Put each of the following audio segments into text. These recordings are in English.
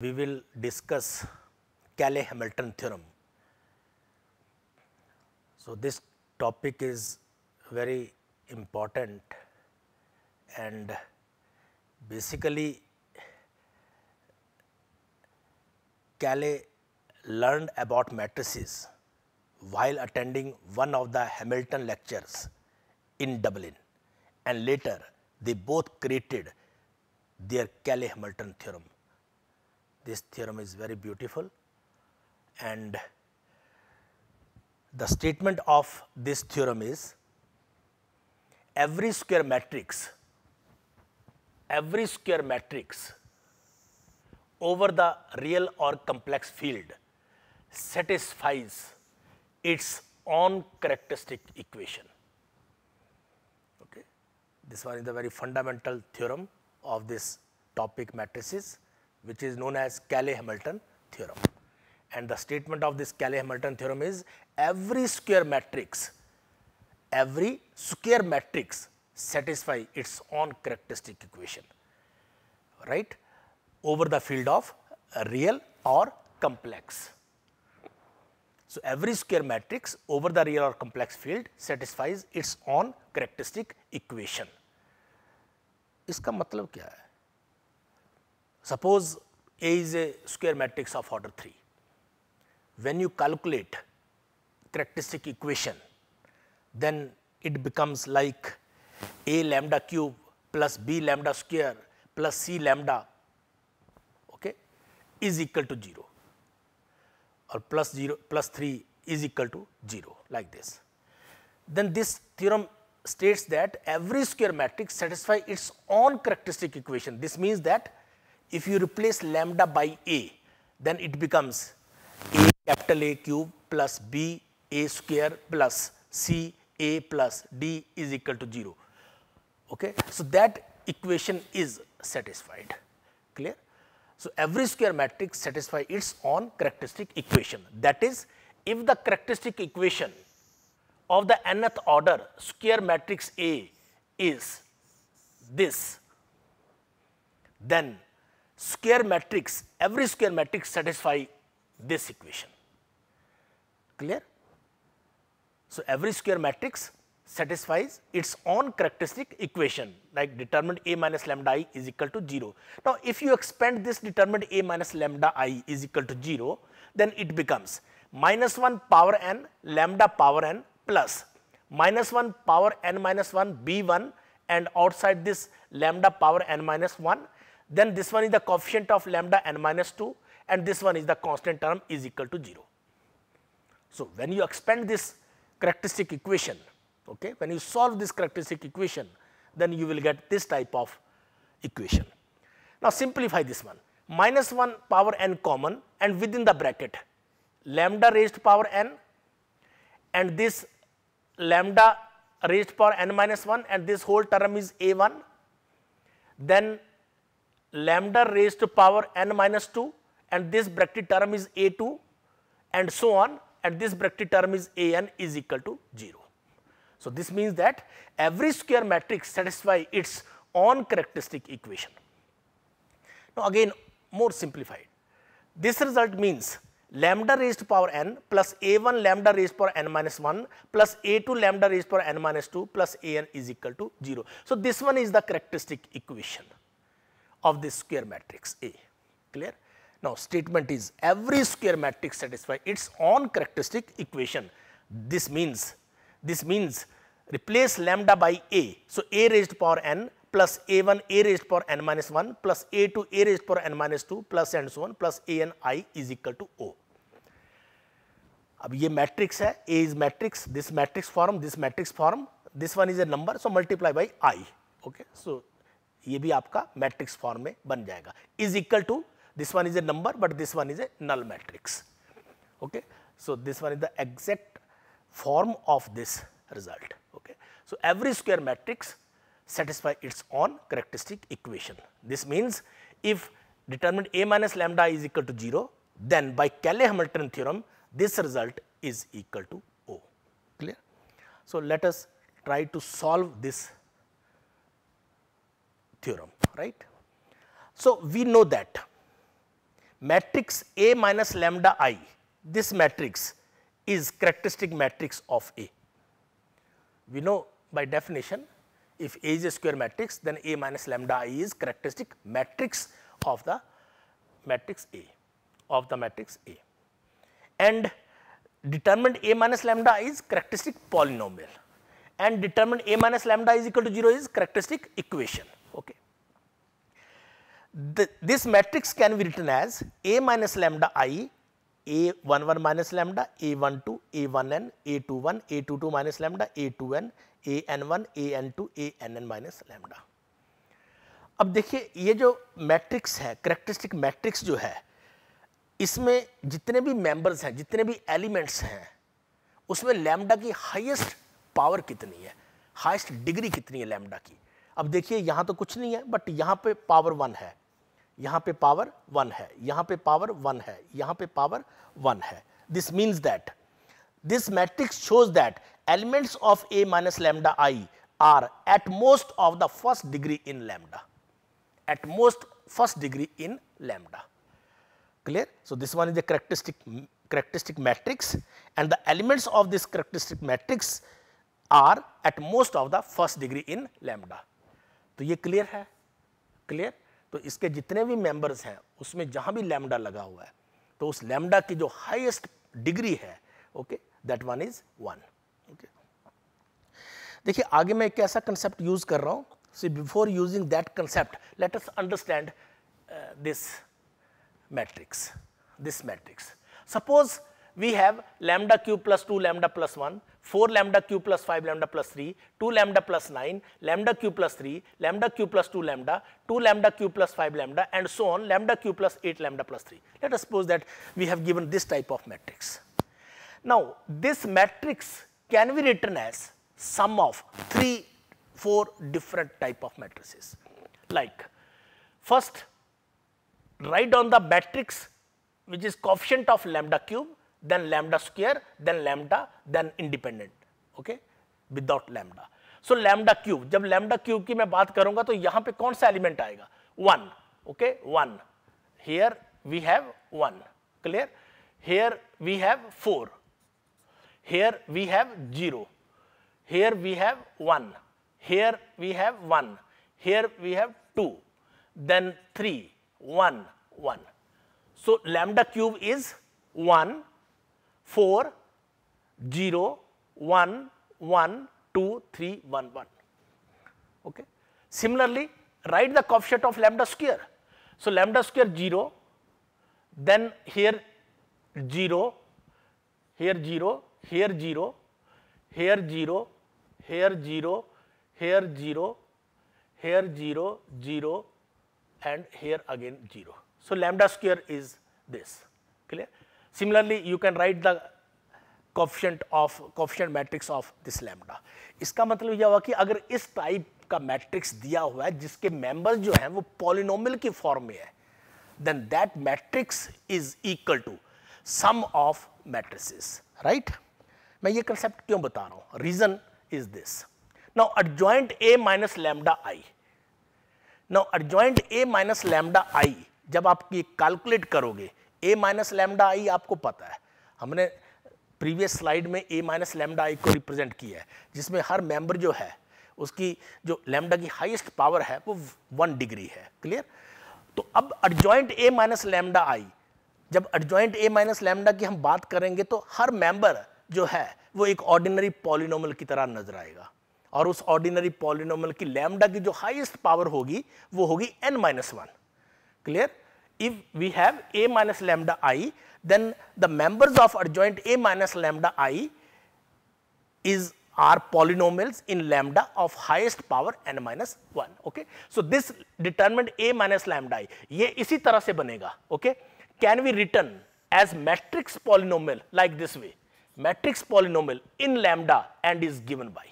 we will discuss Cayley-Hamilton theorem. So, this topic is very important and basically Cayley learned about matrices while attending one of the Hamilton lectures in Dublin and later they both created their Cayley-Hamilton theorem. This theorem is very beautiful and the statement of this theorem is every square matrix, every square matrix over the real or complex field satisfies its own characteristic equation. Okay. This one is the very fundamental theorem of this topic matrices which is known as Cayley-Hamilton theorem. And the statement of this Cayley-Hamilton theorem is every square matrix, every square matrix satisfy its own characteristic equation, right, over the field of real or complex. So, every square matrix over the real or complex field satisfies its own characteristic equation. इसका मतलब क्या है Suppose A is a square matrix of order 3. When you calculate characteristic equation, then it becomes like A lambda cube plus B lambda square plus C lambda okay, is equal to 0 or plus 0 plus 3 is equal to 0 like this. Then this theorem states that every square matrix satisfies its own characteristic equation. This means that if you replace lambda by A, then it becomes A capital A cube plus B A square plus C A plus D is equal to 0. Okay. So, that equation is satisfied, clear. So, every square matrix satisfies its own characteristic equation that is if the characteristic equation of the nth order square matrix A is this, then square matrix, every square matrix satisfy this equation, clear. So, every square matrix satisfies its own characteristic equation like determinant A minus lambda i is equal to 0. Now, if you expand this determinant A minus lambda i is equal to 0, then it becomes minus 1 power n lambda power n plus minus 1 power n minus 1 b 1 and outside this lambda power n minus 1 then this one is the coefficient of lambda n minus 2 and this one is the constant term is equal to 0. So, when you expand this characteristic equation, okay, when you solve this characteristic equation, then you will get this type of equation. Now, simplify this one minus 1 power n common and within the bracket lambda raised to power n and this lambda raised to power n minus 1 and this whole term is a 1 then lambda raised to power n minus 2 and this bracket term is a2 and so on and this bracket term is an is equal to 0. So, this means that every square matrix satisfy its own characteristic equation. Now, again more simplified this result means lambda raised to power n plus a1 lambda raised to power n minus 1 plus a2 lambda raised to power n minus 2 plus an is equal to 0. So, this one is the characteristic equation of this square matrix A, clear. Now, statement is every square matrix satisfy its own characteristic equation. This means, this means replace lambda by A. So, A raised power n plus A1 A raised power n minus 1 plus A2 A raised power n minus 2 plus and so on plus A n i is equal to O. अब ये matrix है A is matrix, this matrix form, this matrix form, this one is a number, so multiply by I. Okay, so ये भी आपका matrix form में बन जाएगा is equal to this one is a number but this one is a null matrix okay so this one is the exact form of this result. Okay. So, every square matrix satisfy its own characteristic equation. This means, if determined A minus lambda is equal to 0, then by Cayley-Hamilton theorem, this result is equal to O. Clear? So, let us try to solve this theorem, right. So, we know that matrix A minus lambda i, this matrix is characteristic matrix of A. We know by definition if A is a square matrix then A minus lambda i is characteristic matrix of the matrix A of the matrix A and determinant A minus lambda i is characteristic polynomial and determinant A minus lambda is equal to 0 is characteristic equation. Okay. The, this matrix can be written as A minus lambda i a 1 1 minus lambda, A 1 2, A 1 n, A 2 1, A 2 2 minus lambda, A 2 n, A n 1, A n 2, A n n minus lambda. अब देखिए ये जो matrix है characteristic matrix जो है इसमें जितने भी मेंबर्स हैं जितने भी एलिमेंट्स हैं उसमें लैम्डा की हाईएस्ट पावर कितनी है हाईएस्ट डिग्री कितनी है लैम्डा की अब देखिए, यहाँ तो कुछ नहीं है बट यहाँ पे पावर वन है। यहाँ पे पावर वन है। यहाँ पे पावर वन है। यहाँ पे पावर वन है। This means that this matrix shows that elements of A minus lambda I are at most of the first degree in lambda at most first degree in lambda clear so this one is a characteristic characteristic matrix and the elements of this characteristic matrix are at most of the first degree in lambda तो ये clear है? Clear तो इसके जितने भी members हैं, उसमें जहाँ भी लैमडा लगा हुआ है तो उस लैमडा की जो हाईएस्ट डिग्री है okay that one is one okay देखिए, आगे मैं एक ऐसा कंसेप्ट यूज़ कर रहा हूँ। See before using that concept let us understand this matrix this matrix suppose we have lambda cube plus two lambda plus one 4 lambda cube plus 5 lambda plus 3, 2 lambda plus 9, lambda cube plus 3, lambda cube plus 2 lambda, 2 lambda cube plus 5 lambda and so on lambda cube plus 8 lambda plus 3. Let us suppose that we have given this type of matrix. Now, this matrix can be written as sum of 3 four different type of matrices. Like first write down the matrix which is coefficient of lambda cube, then lambda square, then lambda, then independent, okay, without lambda. So lambda cube, जब lambda cube की मैं बात करूंगा तो यहाँ पे कौन सा element आएगा? One, okay, one. Here we have one, clear? Here we have four. Here we have zero. Here we have one. Here we have 1, here we have 2, then 3, 1, 1. So, lambda cube is 1, 4, 0, 1, 1, 2, 3, 1, 1. Okay. Similarly, write the coefficient of lambda square. So, lambda square 0, then here 0, here 0, here 0, here 0, here 0, here 0, here 0, 0 and here again 0. So, lambda square is this clear. Similarly, you can write the coefficient of coefficient matrix of this lambda. इसका मतलब यह हुआ कि अगर इस type का matrix दिया हुआ है जिसके मेंबर्स जो हैं वो पॉलिनोमियल की फॉर्म में है then that matrix is equal to sum of matrices right मैं ये कंसेप्ट क्यों बता रहा हूँ reason is this Now adjoint A minus lambda i. Now adjoint A minus lambda i जब आप ये कैलकुलेट करोगे A माइनस लैम्डा आई आपको पता है। हमने प्रीवियस स्लाइड में A माइनस लैम्डा आई को रिप्रेजेंट किया है, जिसमें हर मेंबर जो है, उसकी जो लैम्डा की हाईएस्ट पावर है, वो वन डिग्री है। क्लियर तो अब adjoint A minus lambda I जब अडजॉइंट A माइनस लैम्डा की हम बात करेंगे तो हर मेंबर जो है, वो एक ऑर्डिनरी पॉलिनोमल की तरह नज़र आएगा। और उस ऑर्डिनरी पॉलिनोमियल की लैम्डा की जो हाईएस्ट पावर होगी, वो होगी N minus one clear if we have a minus lambda I then the members of adjoint a minus lambda i is are polynomials in lambda of highest power n minus 1 okay so this determined a minus lambda i ये इसी तरह से बनेगा okay can be written as matrix polynomial like this way matrix polynomial in lambda and is given by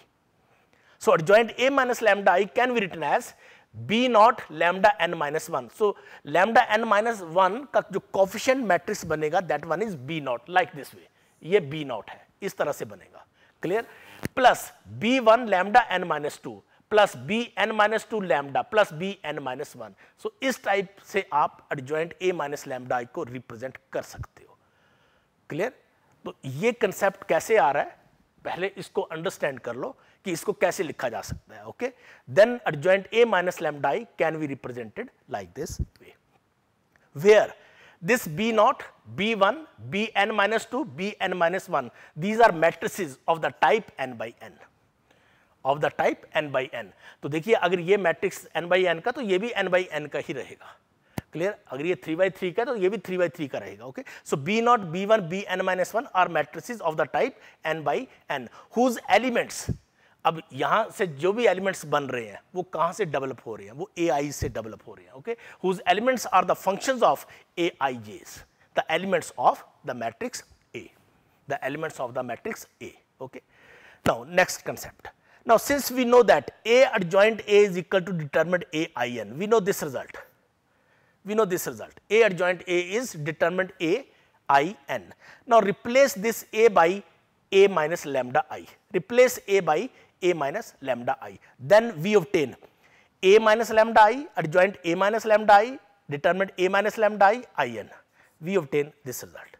So adjoint A minus lambda i can be written as B naught lambda N minus one so lambda N minus one का जो coefficient matrix बनेगा that one is B naught like this way ये B naught है, इस तरह से बनेगा. Clear plus B one lambda N minus two plus B N minus two lambda plus B N minus one so इस type से आप adjoint A minus lambda को रिप्रेजेंट कर सकते हो. क्लियर तो ये कंसेप्ट कैसे आ रहा है? पहले इसको अंडरस्टैंड कर लो. कि इसको कैसे लिखा जा सकता है okay then adjoint A minus lambda I can be represented like this way where this B naught B one B N minus two B N minus one these are matrices of the type N by N of the type N by N तो देखिए, अगर ये matrix N by N का तो ये भी N by N का ही रहेगा। क्लियर अगर ये थ्री बाई थ्री का तो ये भी थ्री बाई थ्री का रहेगा okay so B naught B one B N minus one are matrices of the type N by N whose elements अब यहाँ से जो भी एलिमेंट्स बन रहे हैं, वो कहाँ से डेवलप हो रहे हैं? वो एआई से डेवलप हो रहे हैं okay whose elements are the functions of A I J's the elements of the matrix A the elements of the matrix A okay now next concept now since we know that A adjoint A is equal to determinant A I N we know this result we know this result A adjoint A is determinant A I N now replace this A by A minus lambda I replace A by a minus lambda i. Then we obtain a minus lambda i adjoint a minus lambda i determined a minus lambda i i n. We obtain this result.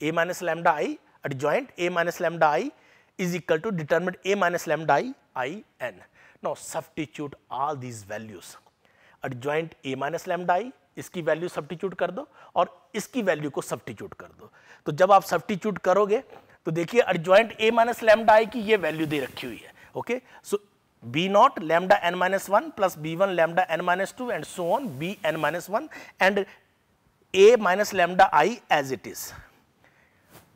a minus lambda i adjoint a minus lambda i is equal to determined a minus lambda i i n. Now substitute all these values. adjoint a minus lambda i इसकी value substitute कर दो और इसकी value को substitute कर दो तो जब आप सब्टीट्यूट करोगे तो देखिए adjoint A minus lambda I की ये वैल्यू दे रखी हुई है Okay. So, b naught lambda n minus 1 plus b1 lambda n minus 2 and so on b n minus 1 and a minus lambda i as it is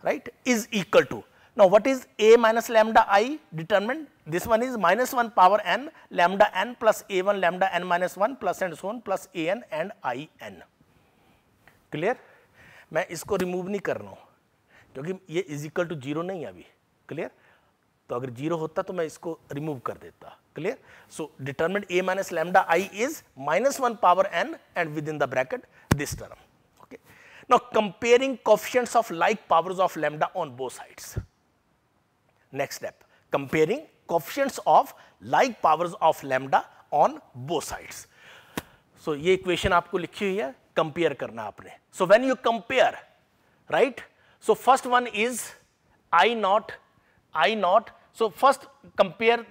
right is equal to now what is a minus lambda i determined this one is minus 1 power n lambda n plus a1 lambda n minus 1 plus and so on plus a n and i n clear मैं इसको remove नहीं कर रहा हूँ क्योंकि ये is equal to zero नहीं है अभी क्लियर तो अगर ज़ीरो होता तो मैं इसको रिमूव कर देता। Clear so determinant A minus lambda I is minus one power n and with in the bracket this term okay now comparing coefficient of like power of lambda on both side next step comparing coefficient of like power of lambda on both side so ये equation आपको लिखी हुई है compare करना आपने। So when you compare right so first one is I naught I naught So, first, compare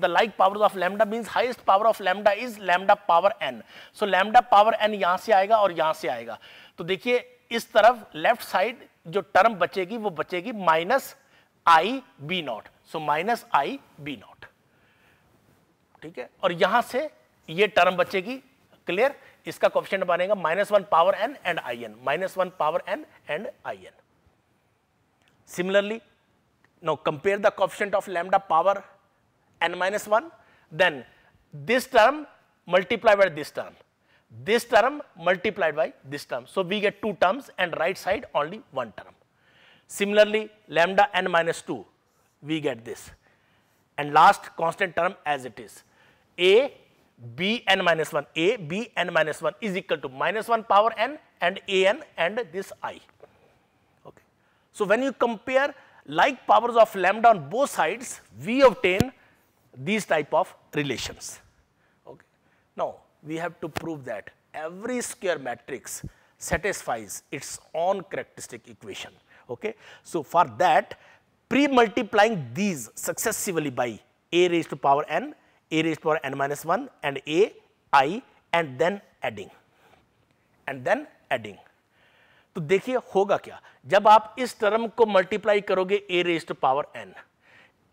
the like powers of lambda means highest power of lambda is lambda power n. So, lambda power n यहाँ से आएगा और यहाँ से आएगा। तो देखिए, इस तरफ़ लेफ़्ट साइड जो टर्म बचेगी, वो बचेगी minus I B naught so minus I B naught ठीक है? और यहाँ से ये टर्म बचेगी। क्लियर इसका क्वेश्चन बनेगा minus one power N and I N minus one power N and I N similarly Now compare the coefficient of lambda power n minus 1, then this term multiplied by this term, this term multiplied by this term. So we get two terms and right side only one term. Similarly, lambda n minus 2, we get this. And last constant term as it is. A b n minus 1, a b n minus 1 is equal to minus 1 power n and a n and this i. Okay. So when you compare like powers of lambda on both sides, we obtain these type of relations. Okay. Now, we have to prove that every square matrix satisfies its own characteristic equation. Okay. So, for that pre-multiplying these successively by a raised to power n, a raised to power n minus 1 and a, i and then adding and then adding. तो देखिए होगा क्या। जब आप इस term को multiply करोगे A raised power N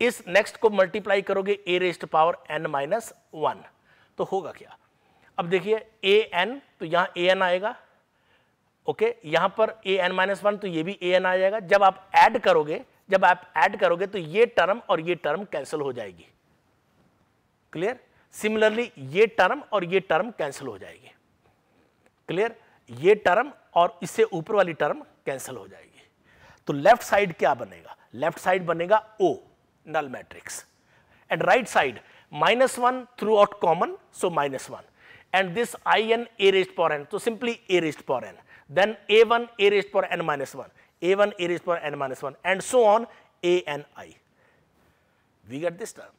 इस नेक्स्ट को मल्टीप्लाई करोगे A raised power N minus one तो होगा क्या। अब देखिए ए एन तो यहाँ ए एन आएगा, ओके, यहाँ पर ए एन माइनस वन तो ये भी ए एन आ जाएगा। जब आप ऐड करोगे, जब आप ऐड करोगे तो ये टर्म और ये टर्म कैंसिल हो जाएगी। क्लियर? सिमिलरली ये टर्म और ये टर्म कैंसिल हो जाएगी। क्लियर? ये टर्म और इससे ऊपर वाली टर्म कैंसिल हो जाएगी। तो लेफ़्ट साइड क्या बनेगा? लेफ़्ट साइड बनेगा O null matrix and right side minus one throughout common so minus one and this I N A raised for N तो simply A raised for N then A one A raised for N minus one A one A raised for N minus one and so on A N I we get this term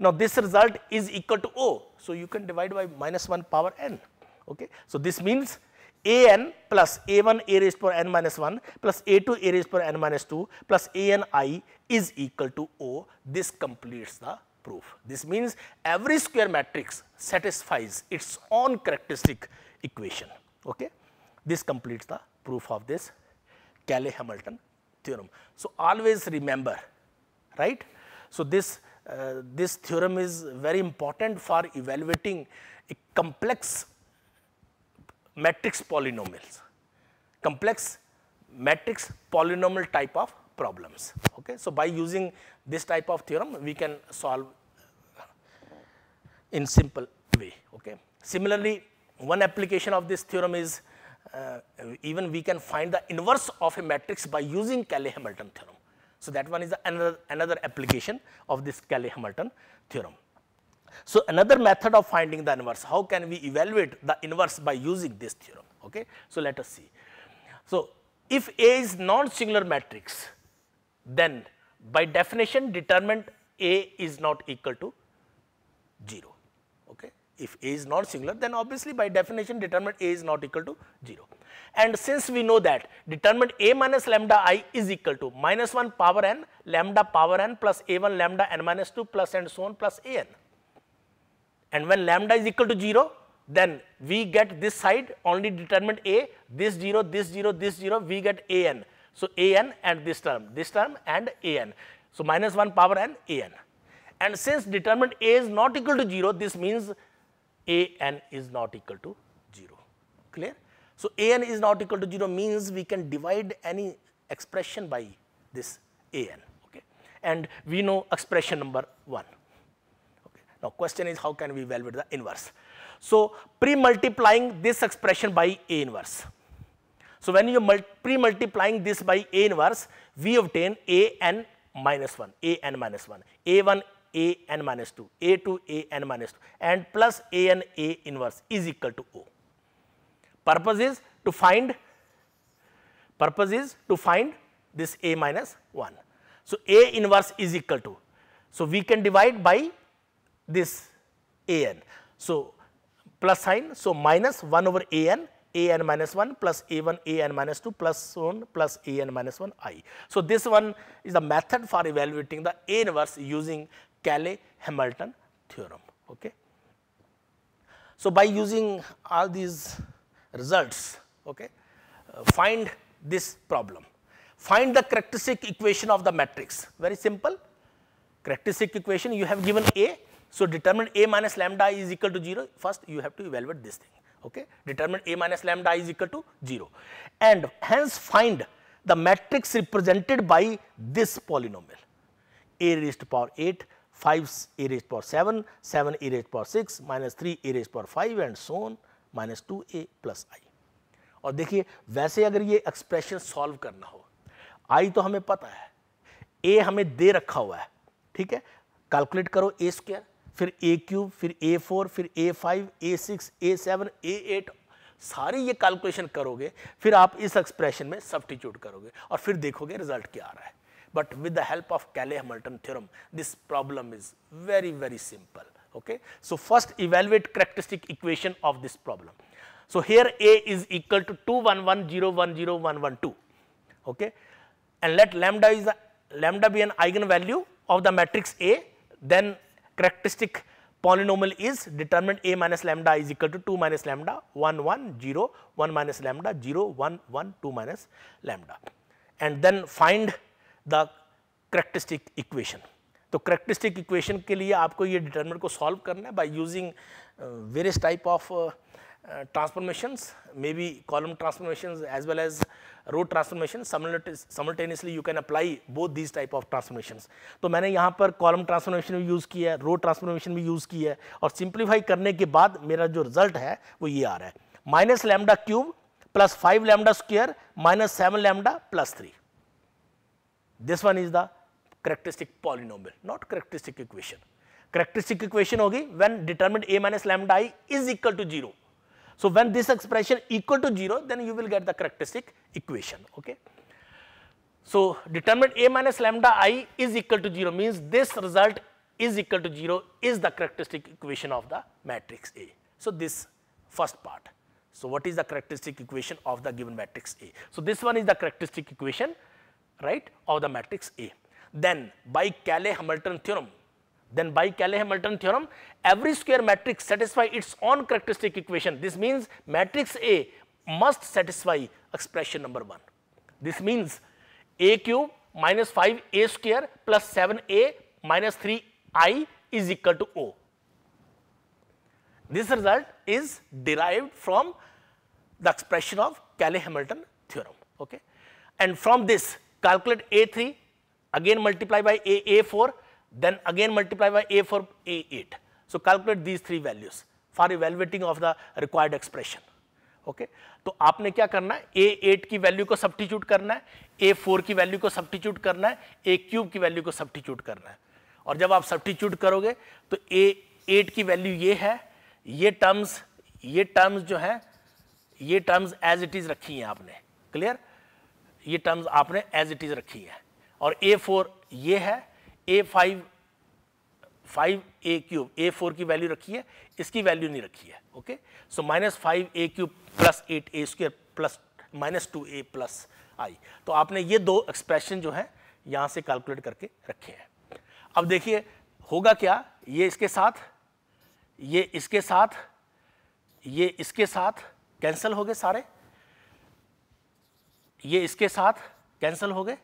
now this result is equal to O so you can divide by minus one power N okay so this means a n plus a 1 a raised power n minus 1 plus a 2 a raised power n minus 2 plus a n i is equal to O. This completes the proof. This means every square matrix satisfies its own characteristic equation. Okay. This completes the proof of this Cayley-Hamilton theorem. So, always remember, right. So, this, uh, this theorem is very important for evaluating a complex matrix polynomials, complex matrix polynomial type of problems. Okay. So, by using this type of theorem, we can solve in simple way. Okay. Similarly, one application of this theorem is uh, even we can find the inverse of a matrix by using Cayley-Hamilton theorem. So, that one is another, another application of this Cayley-Hamilton theorem. So, another method of finding the inverse, how can we evaluate the inverse by using this theorem? Okay. So, let us see. So, if A is non-singular matrix, then by definition determinant A is not equal to 0. Okay. If A is non-singular, then obviously by definition determinant A is not equal to 0. And since we know that determinant A minus lambda i is equal to minus 1 power n lambda power n plus A1 lambda n minus 2 plus and so on plus A n. And when lambda is equal to 0, then we get this side only determinant A, this 0, this 0, this 0, we get A n. So, A n and this term, this term and A n. So, minus 1 power n A n. And since determinant A is not equal to 0, this means A n is not equal to 0. Clear? So, A n is not equal to 0 means we can divide any expression by this A n. Okay? And we know expression number 1. Now, question is how can we evaluate the inverse? So, pre-multiplying this expression by A inverse. So, when you pre-multiplying this by A inverse, we obtain A n minus 1, A n minus 1, A 1 a n minus 2, a 2 a n minus 2 and plus a n a inverse is equal to O. Purpose is to find, purpose is to find this a minus 1. So, a inverse is equal to, so we can divide by this a n. So, plus sign, so minus 1 over a n a n minus 1 plus a 1 a n minus 2 plus so on plus a n minus 1 i. So, this one is the method for evaluating the a inverse using Cayley-Hamilton theorem. Okay. So, by using all these results, okay, uh, find this problem. Find the characteristic equation of the matrix, very simple. Characteristic equation you have given A, so determine A minus lambda is equal to 0, first you have to evaluate this thing, okay. Determine A minus lambda is equal to 0 and hence find the matrix represented by this polynomial, A raised to power 8 5 a raised to power 7, 7 a raised to power 6, minus 3 a raised to power 5 and so on minus 2 a plus i. और देखिए वैसे अगर ये expression solve करना हो आई तो हमें पता है ए हमें दे रखा हुआ है ठीक है कैलकुलेट करो ए स्क्वायर फिर ए क्यूब फिर ए फोर फिर A five A six A seven A eight सारी ये कैलकुलेशन करोगे, फिर आप इस एक्सप्रेशन में सब्टीट्यूट करोगे और फिर देखोगे रिज़ल्ट क्या आ रहा है। But with the help of Cayley Hamilton theorem this problem is very very simple okay so first evaluate characteristic equation of this problem so here A is equal to two one one zero one zero one one two okay and let lambda is lambda be an eigen value of the matrix A then characteristic polynomial is determinant A minus lambda is equal to 2 minus lambda 1 1 0 1 minus lambda 0 1 1 2 minus lambda and then find the characteristic equation. तो characteristic equation के लिए आपको ये determinant को solve करना है by using various type of transformations maybe column transformations as well as row transformation simultaneously you can apply both these type of transformations तो मैंने यहाँ पर column transformation भी यूज़ किया है row transformation भी यूज़ किया है और simplify करने के बाद मेरा जो result है वो ये आ रहा है minus lambda cube plus five lambda square minus seven lambda plus three This one is the characteristic polynomial, not characteristic equation. Characteristic equation hogi when determined a minus lambda i is equal to 0. So, when this expression equal to 0, then you will get the characteristic equation. Okay. So, determinant a minus lambda i is equal to 0 means this result is equal to 0 is the characteristic equation of the matrix A. So, this first part. So, what is the characteristic equation of the given matrix A? So, this one is the characteristic equation right of the matrix A. Then by Cayley-Hamilton theorem, then by Cayley-Hamilton theorem, every square matrix satisfy its own characteristic equation. This means matrix A must satisfy expression number 1. This means A cube minus 5A square plus 7A minus 3I is equal to O. This result is derived from the expression of Cayley-Hamilton theorem. Okay? And from this calculate A3 again multiply by A, A4 then again multiply by A4 A8. So, calculate these three values for evaluating of the required expression. okay? तो आपने क्या करना है A eight की value को substitute करना है A four की वैल्यू को सब्टीट्यूट करना है ए क्यूब की वैल्यू को सब्टीट्यूट करना है और जब आप सब्टीट्यूट करोगे तो ए एट की वैल्यू ये है ये टर्म्स ये टर्म्स जो है ये टर्म्स एज इट इज़ रखी हैं आपने क्लियर ये टर्म्स आपने एज इट इज़ रखी है और ए फोर ये है A five five A cube A four की वैल्यू रखी है, इसकी वैल्यू नहीं रखी है okay so minus five A cube plus eight A square plus minus two A plus I तो आपने ये दो एक्सप्रेशन जो है, यहाँ से कैलकुलेट करके रखे हैं। अब देखिए, होगा क्या? ये इसके साथ, ये इसके साथ, ये इसके साथ कैंसिल हो गए सारे। ये इसके साथ कैंसिल हो गए।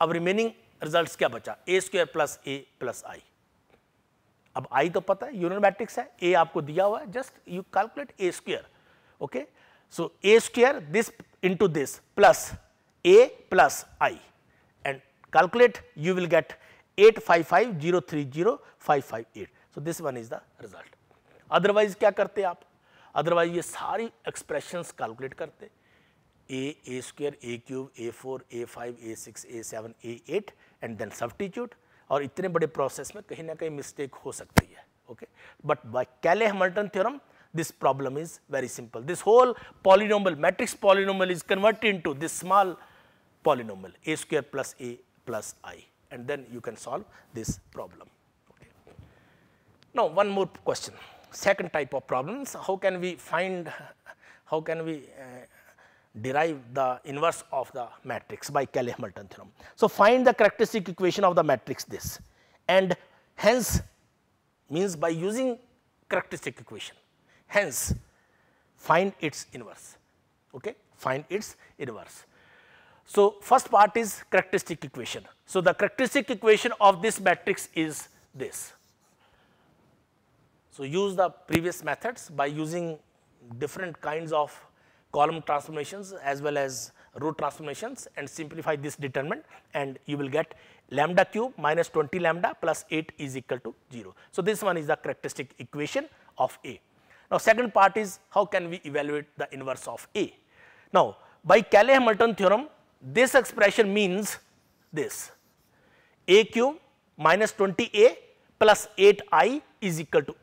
अब रिमेनिंग रिज़ल्ट क्या बचा? A square plus A plus I अब आई तो पता है यूनियन मैट्रिक्स है ए आपको दिया हुआ है just you calculate A square okay so A square this into this plus A plus I and calculate you will get eight five five zero three zero five five eight so this one is the result otherwise क्या करते आप? Otherwise ये सारी expressions calculate करते। A A square A cube A four A five A six A seven A eight and then substitute और इतने बड़े process में कहीं ना कहीं मिस्टेक हो सकती है ओके बट बाय कैले Hamilton theorem this problem is very simple this whole polynomial matrix polynomial is converted into this small polynomial a square plus a plus i and then you can solve this problem okay now one more question second type of problems how can we find how can we uh, derive the inverse of the matrix by Cayley-Hamilton theorem. So, find the characteristic equation of the matrix this and hence means by using characteristic equation hence find its inverse okay find its inverse. So, first part is characteristic equation. So, the characteristic equation of this matrix is this. So, use the previous methods by using different kinds of column transformations as well as row transformations and simplify this determinant and you will get lambda cube minus 20 lambda plus 8 is equal to 0. So, this one is the characteristic equation of A. Now, second part is how can we evaluate the inverse of A. Now, by Cayley-Hamilton theorem this expression means this A cube minus 20A plus 8I is equal to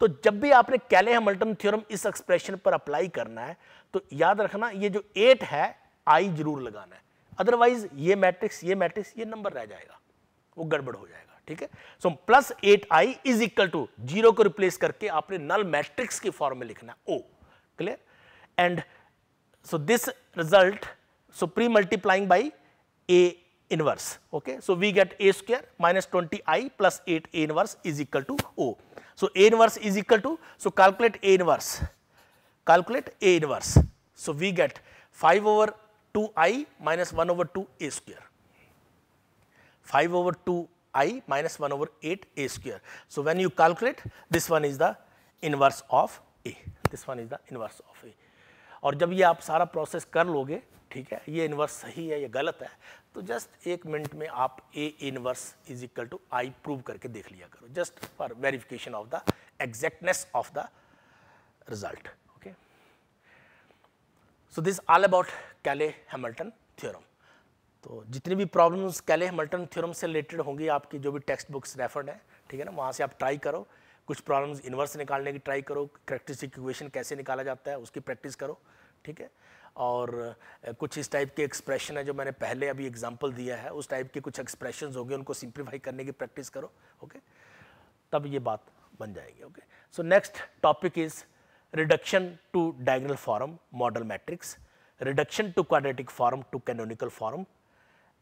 तो जब भी आपने Cayley Hamilton theorem इस expression पर apply करना है तो याद रखना ये जो एट है आई ज़रूर लगाना है। अदरवाइज़ ये मैट्रिक्स ये मैट्रिक्स ये नंबर रह जाएगा। वो गड़बड़ हो जाएगा ठीक है? So plus eight I is equal to zero को रिप्लेस करके आपने नल मैट्रिक्स के फॉर्म में लिखना ओ clear and so this result so pre multiplying by A inverse. Okay, so we get a square minus 20 i plus 8 a inverse is equal to o. So a inverse is equal to so calculate a inverse. Calculate a inverse. So we get 5 over 2 i minus 1 over 2 a square. 5 over 2 i minus 1 over 8 a square. So when you calculate this one is the inverse of a. This one is the inverse of a. और जब ये आप सारा process कर लोगे ठीक है ये इन्वर्स सही है ये गलत है तो जस्ट एक मिनट में आप A inverse is equal to I prove करके देख लिया करो just for verification of the exactness of the result okay so this all about Cayley Hamilton theorem तो जितनी भी प्रॉब्लम्स कैले हैमिल्टन थ्योरम से रिलेटेड होंगी, आपकी जो भी टेक्स्ट बुक्स रेफर्ड हैं, ठीक है ना, वहाँ से आप ट्राई करो। कुछ प्रॉब्लम्स इन्वर्स निकालने की ट्राई करो करेक्टरिस्टिक इक्वेशन कैसे निकाला जाता है, उसकी प्रैक्टिस करो, ठीक है? और कुछ इस टाइप के एक्सप्रेशन है जो मैंने पहले अभी एग्जांपल दिया है उस टाइप के कुछ एक्सप्रेशंस हो गए उनको सिंप्लीफाई करने की प्रैक्टिस करो ओके तब ये बात बन जाएगी okay so next topic is reduction to diagonal form modal matrix reduction to quadratic form to canonical form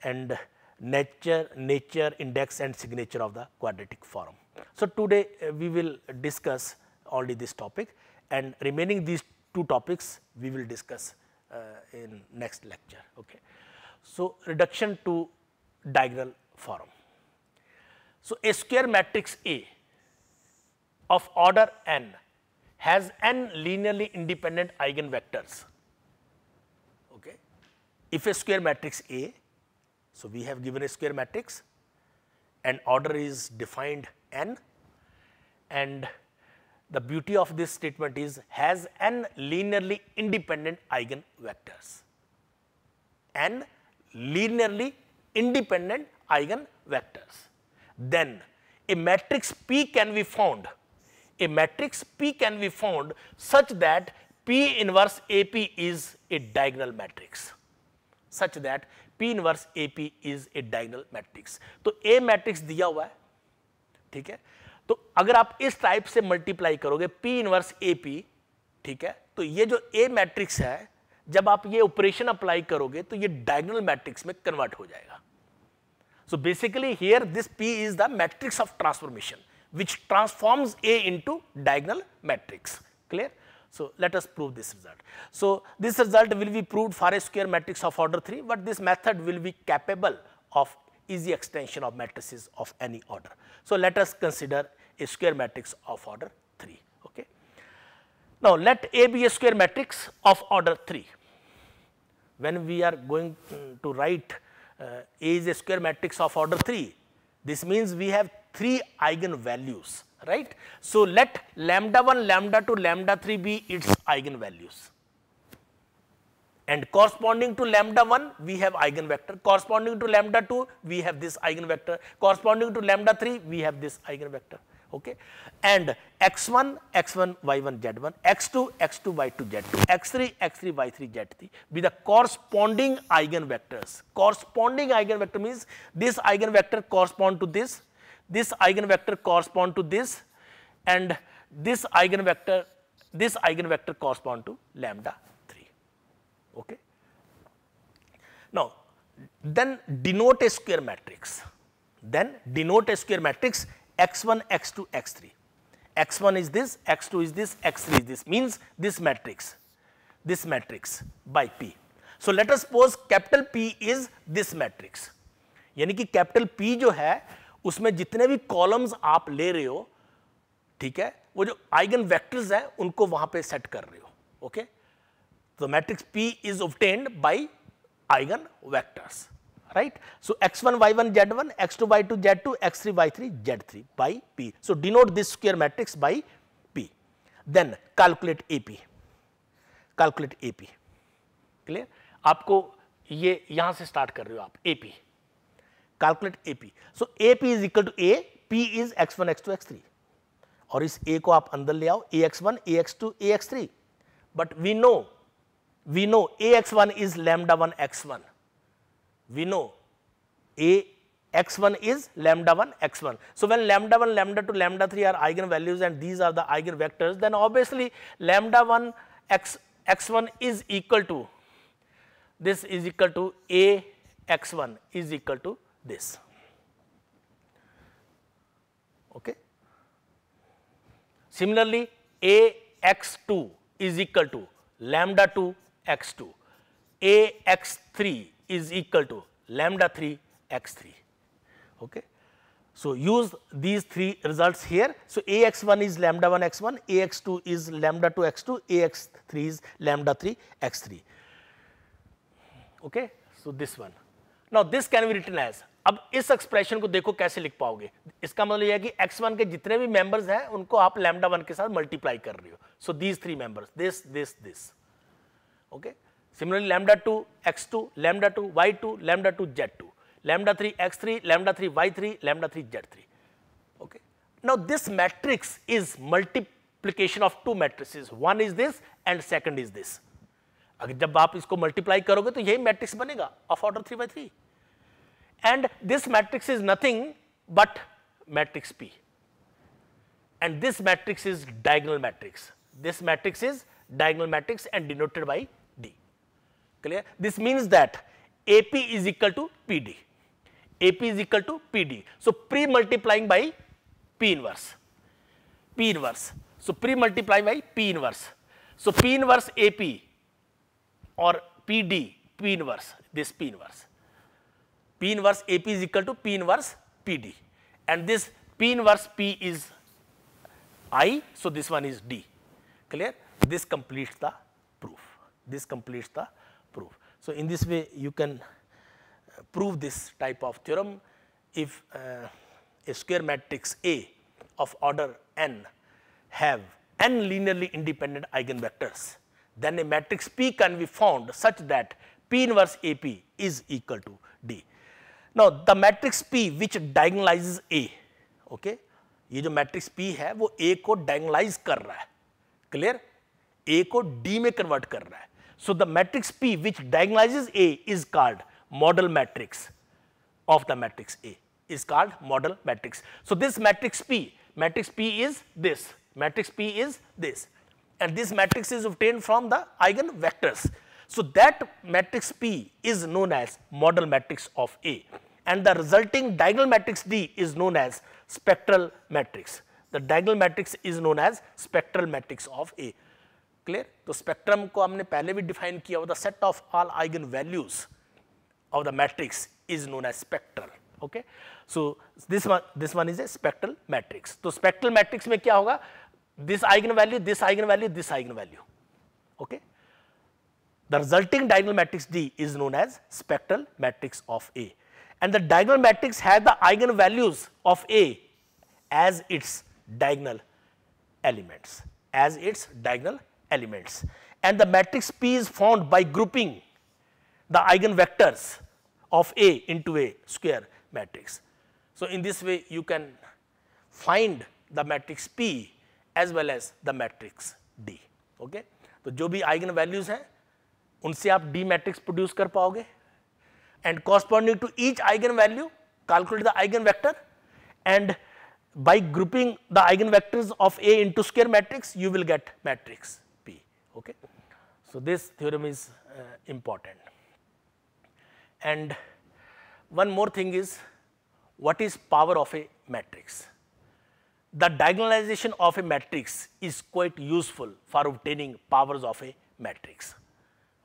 and index and signature of the quadratic form. So today uh, we will discuss only this topic and remaining these two topics we will discuss uh, Uh, in next lecture. Okay. So, reduction to diagonal form. So, a square matrix A of order n has n linearly independent eigenvectors. Okay. If a square matrix A, so we have given a square matrix and order is defined n and the beauty of this statement is has n linearly independent eigenvectors. n linearly independent eigenvectors. Then a matrix P can be found, a matrix P can be found such that P inverse AP is a diagonal matrix, such that P inverse AP is a diagonal matrix. तो A matrix दिया हुआ है, ठीक है तो अगर आप इस टाइप से मल्टीप्लाई करोगे पी इनवर्स ए पी ठीक है? तो ये जो ए मैट्रिक्स है, जब आप ये ऑपरेशन अप्लाई करोगे तो ये डायगनल मैट्रिक्स में कन्वर्ट हो जाएगा। So basically here this P is the matrix of transformation which transforms A into diagonal matrix clear so let us prove this result. So this result will be proved for a square matrix of order 3 but this method will be capable of easy extension of matrices of any order. So, let us consider a square matrix of order 3. Okay. Now, let A be a square matrix of order 3. When we are going to write uh, A is a square matrix of order 3, this means we have 3 eigenvalues, right. So, let lambda 1, lambda 2, lambda 3 be its eigenvalues and corresponding to lambda 1 we have eigenvector, corresponding to lambda 2 we have this eigenvector, corresponding to lambda 3 we have this eigenvector. Okay. And x1, x1, y1, z1, x2, x2, y2, z2, x3, x3, y3, z3 be the corresponding eigenvectors. Corresponding eigenvector means this eigenvector correspond to this, this eigenvector correspond to this and this eigenvector, this eigenvector correspond to lambda Okay. Now, then denote a square matrix, then denote a square matrix x1, x2, x3. x1 is this, x2 is this, x3 is this means this matrix, this matrix by P. So, let us suppose capital P is this matrix. यानी कि capital P जो है उसमें जितने भी columns आप ले रहे हो ठीक है वो जो आइगन वेक्टर्स हैं उनको वहाँ पे सेट कर रहे हो okay the matrix P is obtained by eigenvectors, right. So, x1, y1, z1, x2, y2, z2, x3, y3, z3 by P. So, denote this square matrix by P. Then calculate AP, calculate AP, clear. आपको ये यहाँ से start कर रहे हो आप AP, calculate AP. So, AP is equal to A, P is x1, x2, x3 और इस A को आप अंदर ले आओ AX1, AX2, AX3. But we know we know ax1 is lambda 1 x1. We know a x1 is lambda 1 x1. So, when lambda 1, lambda 2, lambda 3 are eigenvalues and these are the eigenvectors, then obviously lambda 1 x x1 is equal to this is equal to a x1 is equal to this. Okay. Similarly, a x2 is equal to lambda 2 x2. ax3 is equal to lambda 3 x3. Okay. So, use these three results here. So, ax1 is lambda 1 x1, ax2 is lambda 2 x2, ax3 is lambda 3 x3. Okay. So, this one. Now, this can be written as अब इस expression को देखो कैसे लिख पाओगे इसका मतलब यह है कि x1 के जितने भी मेंबर्स हैं उनको आप लैम्डा 1 के साथ मल्टीप्लाई कर रही हो so these three members this this this Okay. Similarly, lambda 2 x2, lambda 2 y2, lambda 2 z2, lambda 3 x3, lambda 3 y3, lambda 3 z3. Okay. Now, this matrix is multiplication of two matrices. One is this and second is this. अगर जब आप इसको multiply करोगे तो यही matrix बनेगा of order three by three and this matrix is nothing but matrix P and this matrix is diagonal matrix. This matrix is diagonal matrix and denoted by D. Clear? This means that AP is equal to PD. AP is equal to PD. So, pre-multiplying by P inverse. P inverse. So, pre multiplying by P inverse. So, P inverse AP or PD, P inverse, this P inverse. P inverse AP is equal to P inverse PD and this P inverse P is I, so this one is D. Clear? This completes the proof. This completes the proof. So, in this way you can uh, prove this type of theorem if uh, a square matrix A of order n have n linearly independent eigenvectors, then a matrix P can be found such that P inverse AP is equal to D. Now, the matrix P which diagonalizes A, okay, ये जो matrix P है वो A को डायगोनलाइज कर रहा है clear A को D में कन्वर्ट कर रहा है. So the matrix P which diagonalizes A is called modal matrix of the matrix A is called modal matrix so this matrix P matrix P is this matrix P is this and this matrix is obtain from the eigen vectors so that matrix P is known as modal matrix of A and the resulting diagonal matrix D is known as spectral matrix the diagonal matrix is known as spectral matrix of A clear तो spectrum को हमने पहले भी define किया हुआ set of all eigen values of the matrix is known as spectral okay so this this one is a spectral matrix तो spectral matrix में क्या होगा? This eigen value this eigen value this eigen value okay the resulting diagonal matrix D is known as spectral matrix of A and the diagonal matrix has the eigen values of A as its diagonal elements as its diagonal elements. And the matrix P is found by grouping the eigenvectors of A into a square matrix. So, in this way you can find the matrix P as well as the matrix D. Okay? तो जो भी eigen values हैं उनसे आप D matrix produce कर पाओगे and corresponding to each eigenvalue calculate the eigenvector and by grouping the eigenvectors of A into square matrix you will get matrix P. Okay. So, this theorem is uh, important and one more thing is what is power of a matrix. The diagonalization of a matrix is quite useful for obtaining powers of a matrix.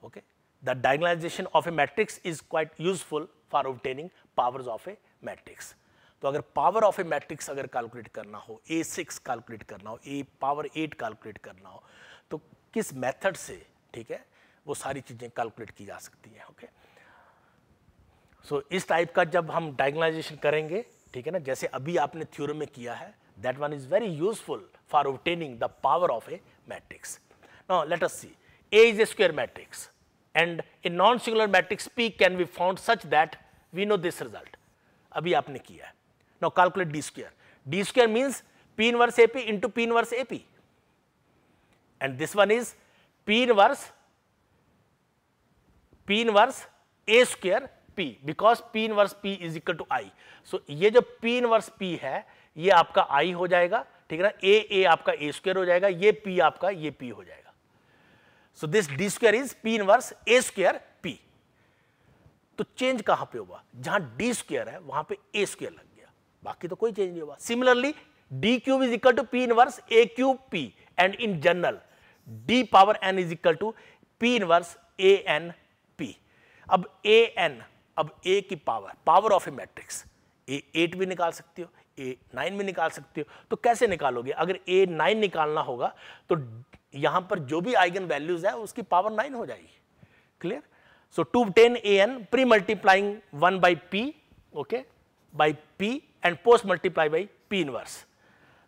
Okay the diagonalization of a matrix is quite useful for obtaining powers of a matrix. तो अगर power of A matrix अगर calculate करना हो ए six calculate करना हो ए power eight calculate करना हो तो किस मेथड से, ठीक है, वो सारी चीज़ें कैलकुलेट की जा सकती हैं ओके सो इस टाइप का जब हम डायगनलाइजेशन करेंगे, ठीक है ना, जैसे अभी आपने थ्योरम में किया है that one is very useful for obtaining the power of a matrix now let us see A is a square matrix and a non-singular matrix P can be found such that we know this result. अभी आपने किया है. Now, calculate d square. d square means P inverse AP into P inverse AP. And this one is P inverse P inverse, A square P. Because P inverse P is equal to I. So, ये जो P inverse P है, ये आपका I हो जाएगा, ठीक है ना? A A आपका A square हो जाएगा, ये P आपका, ये P हो जाएगा। So this D square is P inverse A square P तो चेंज कहाँ पे होगा जहाँ डी स्क्वायर है, वहाँ पे ए स्क्वायर लग गया। बाकी तो कोई चेंज नहीं होगा similarly D cube is equal to P inverse A cube P and in general D power N is equal to P inverse A N P अब ए एन अब ए की power power of a matrix A eight भी निकाल सकती हो ए nine भी निकाल सकती हो। तो कैसे निकालोगे? अगर ए नाइन निकालना होगा तो यहाँ पर जो भी आइगन वैल्यूज़ है, उसकी पावर नाइन हो जाएगी। Clear so to ten A N pre multiplying one by P okay by P and post multiply by P inverse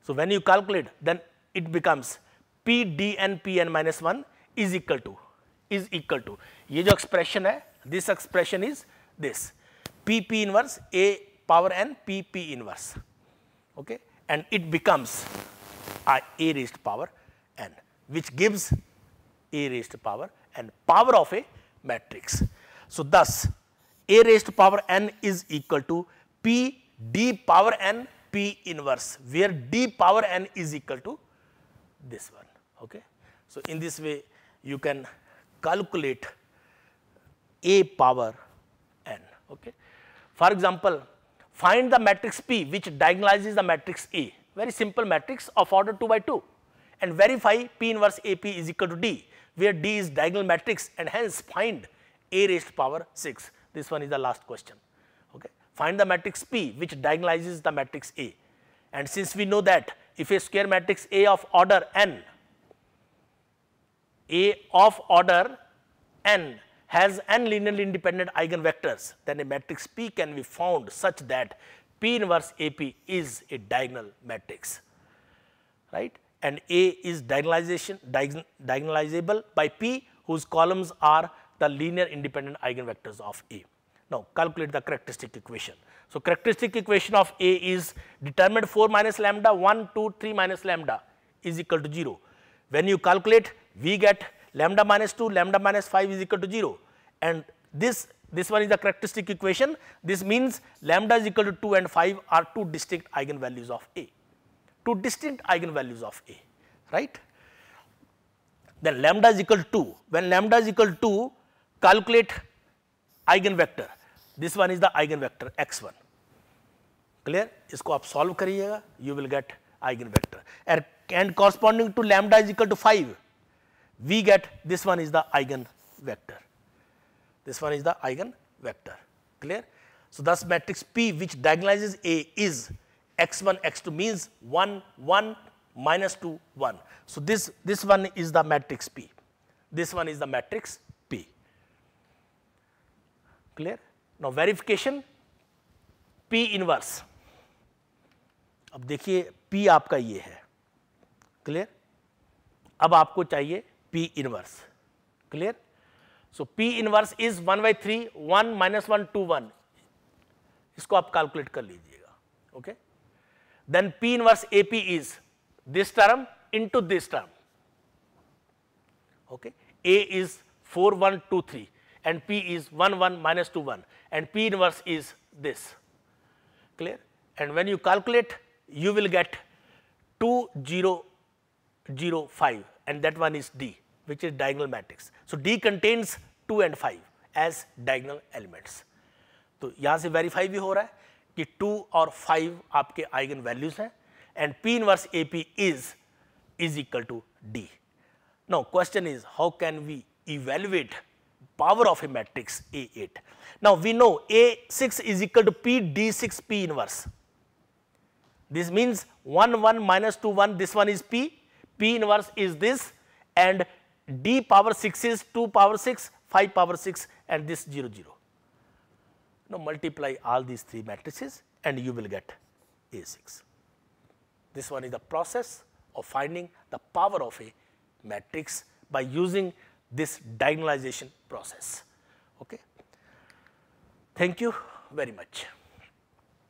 so when you calculate then it becomes P D N P N minus one is equal two is equal to ये जो expression है this expression is this P P inverse A power N P P inverse okay and it becomes a raised power n which gives a raised to power and power of a matrix. So, thus a raised to power n is equal to p d power n p inverse where d power n is equal to this one. Okay. So, in this way you can calculate a power n. Okay. For example, find the matrix P which diagonalizes the matrix A, very simple matrix of order 2 by 2 and verify P inverse AP is equal to D, where D is diagonal matrix and hence find A raised power 6. This one is the last question. Okay. Find the matrix P which diagonalizes the matrix A and since we know that if a square matrix A of order n, A of order n has n linearly independent eigenvectors, then a matrix P can be found such that P inverse AP is a diagonal matrix, right? And A is diagonalization, diagonalizable by P whose columns are the linear independent eigenvectors of A. Now, calculate the characteristic equation. So, characteristic equation of A is determinant 4 minus lambda 1, 2, 3 minus lambda is equal to 0. When you calculate, we get lambda minus 2, lambda minus 5 is equal to 0 and this, this one is the characteristic equation. This means lambda is equal to 2 and 5 are two distinct eigenvalues of A, two distinct eigenvalues of A, right. Then lambda is equal to 2, when lambda is equal to 2, calculate eigenvector. This one is the eigenvector x1, clear? इसको आप solve करिएगा, you will get eigenvector and, and corresponding to lambda is equal to 5, we get this one is the eigenvector. This one is the eigenvector, clear? So, thus matrix P which diagonalizes A is x1, x2 means 1, 1, minus 2, 1. So, this, this one is the matrix P, this one is the matrix P, clear? Now, verification P inverse. अब देखिए P आपका ये है, clear? अब आपको चाहिए P inverse, clear? So, P inverse is 1 by 3, 1 minus 1, 2, 1. इसको आप कैलकुलेट कर लीजिएगा okay then P inverse AP is this term into this term okay A is 4 1 2 3 and P is 1 1 minus 2 1 and P inverse is this clear and when you calculate you will get 2 0 0 5 and that one is D which is diagonal matrix. So, D contains 2 and 5 as diagonal elements. तो यहाँ से verify भी हो रहा है कि 2 और 5 आपके आइगन वैल्यूज हैं and P inverse AP is is equal to D. Now, question is how can we evaluate power of a matrix A8? Now, we know A6 is equal to P D6 P inverse. This means 1 1 minus 2 1 this one is P, P inverse is this and d power 6 is 2 power 6, 5 power 6 and this 0 0. Now multiply all these three matrices and you will get A6. This one is the process of finding the power of a matrix by using this diagonalization process. Okay. Thank you very much.